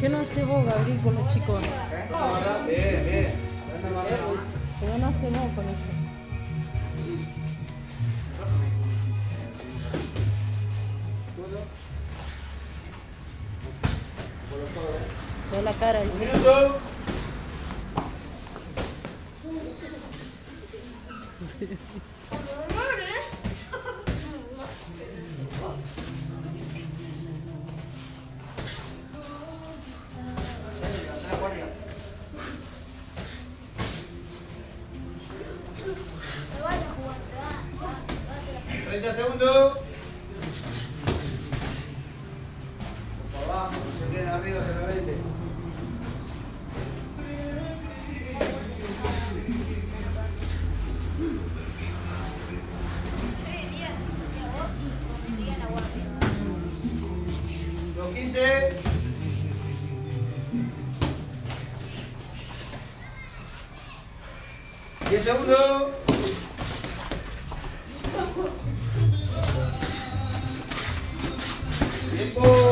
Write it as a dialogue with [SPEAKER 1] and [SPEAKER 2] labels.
[SPEAKER 1] qué no haces vos, Gabriel, con los chicos?
[SPEAKER 2] Bien, bien.
[SPEAKER 1] ¿Por qué no haces vos con eso? Ve la cara
[SPEAKER 2] Un minuto. Treinta segundos. Por abajo, se queden arriba, se revente. Los 15. Diez segundos. Tiempo.